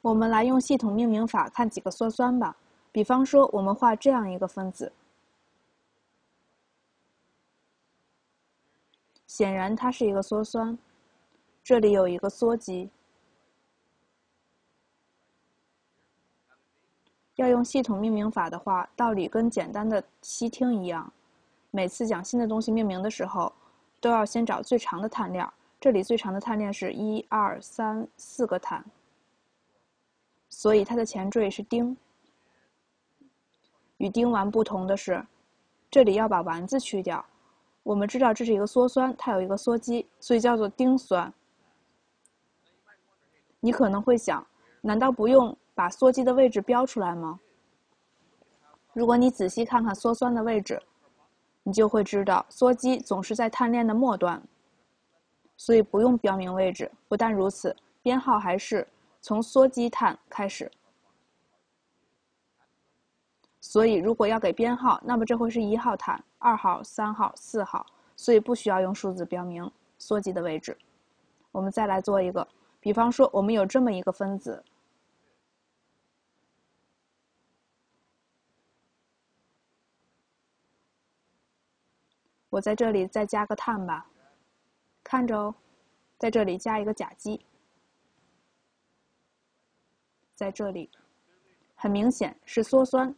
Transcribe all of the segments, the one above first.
我们来用系统命名法看几个羧酸吧。比方说，我们画这样一个分子，显然它是一个羧酸，这里有一个羧基。要用系统命名法的话，道理跟简单的烯烃一样，每次讲新的东西命名的时候，都要先找最长的碳链。这里最长的碳链是一二三四个碳，所以它的前缀是丁。与丁烷不同的是，这里要把烷字去掉。我们知道这是一个羧酸，它有一个羧基，所以叫做丁酸。你可能会想，难道不用把羧基的位置标出来吗？如果你仔细看看羧酸的位置，你就会知道羧基总是在碳链的末端。所以不用标明位置。不但如此，编号还是从羧基碳开始。所以如果要给编号，那么这会是一号碳、二号、三号、四号。所以不需要用数字标明羧基的位置。我们再来做一个，比方说我们有这么一个分子，我在这里再加个碳吧。看着哦，在这里加一个甲基，在这里，很明显是羧酸，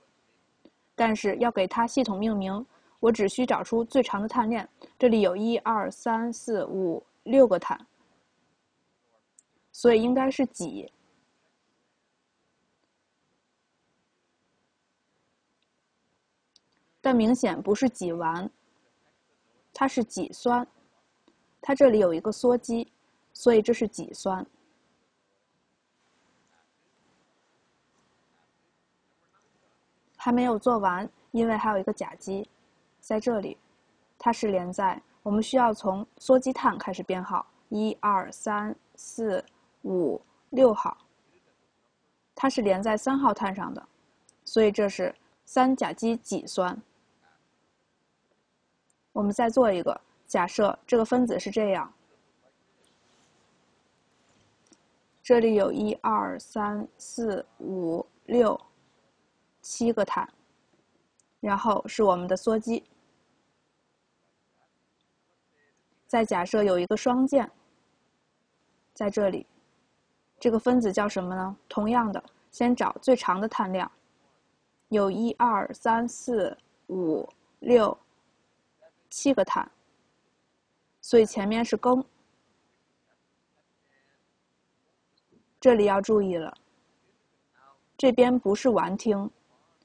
但是要给它系统命名，我只需找出最长的碳链，这里有一二三四五六个碳，所以应该是己，但明显不是己烷，它是己酸。它这里有一个羧基，所以这是己酸。还没有做完，因为还有一个甲基，在这里，它是连在我们需要从羧基碳开始编号，一二三四五六号，它是连在三号碳上的，所以这是三甲基己酸。我们再做一个。假设这个分子是这样，这里有一二三四五六七个碳，然后是我们的羧基。再假设有一个双键，在这里，这个分子叫什么呢？同样的，先找最长的碳量，有一二三四五六七个碳。所以前面是庚，这里要注意了，这边不是烷烃，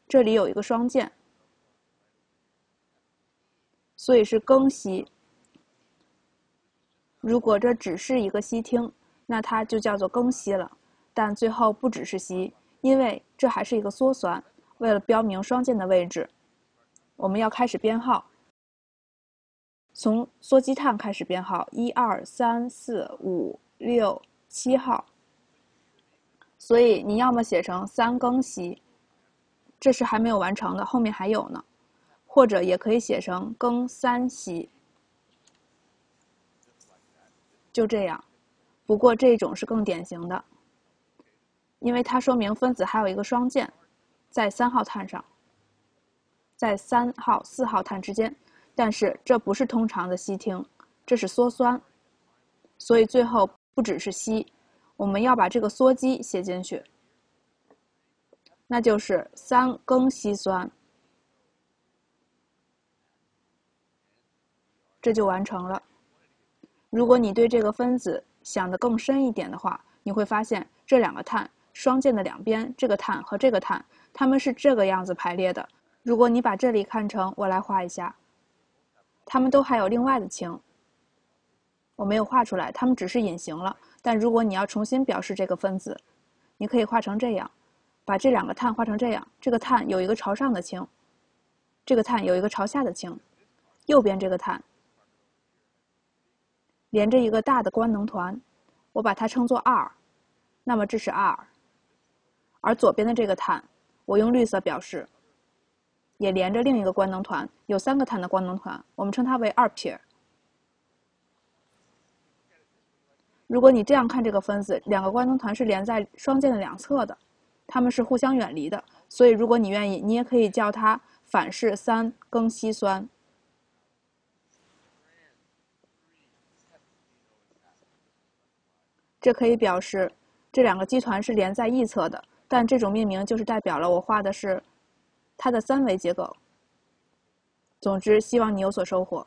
这里有一个双键，所以是庚烯。如果这只是一个烯烃，那它就叫做庚烯了。但最后不只是烯，因为这还是一个羧酸。为了标明双键的位置，我们要开始编号。从羧基碳开始编号，一二三四五六七号。所以你要么写成三庚烯，这是还没有完成的，后面还有呢；或者也可以写成庚三烯，就这样。不过这种是更典型的，因为它说明分子还有一个双键，在三号碳上，在三号、四号碳之间。但是这不是通常的烯烃，这是羧酸，所以最后不只是烯，我们要把这个羧基写进去，那就是三庚烯酸，这就完成了。如果你对这个分子想得更深一点的话，你会发现这两个碳双键的两边，这个碳和这个碳，它们是这个样子排列的。如果你把这里看成，我来画一下。它们都还有另外的氢，我没有画出来，它们只是隐形了。但如果你要重新表示这个分子，你可以画成这样，把这两个碳画成这样：这个碳有一个朝上的氢，这个碳有一个朝下的氢，右边这个碳连着一个大的官能团，我把它称作 R，那么这是 R。而左边的这个碳，我用绿色表示。也连着另一个官能团，有三个碳的官能团，我们称它为二撇。如果你这样看这个分子，两个官能团是连在双键的两侧的，它们是互相远离的。所以，如果你愿意，你也可以叫它反式三庚烯酸。这可以表示这两个基团是连在一侧的，但这种命名就是代表了我画的是它的三维结构。总之，希望你有所收获。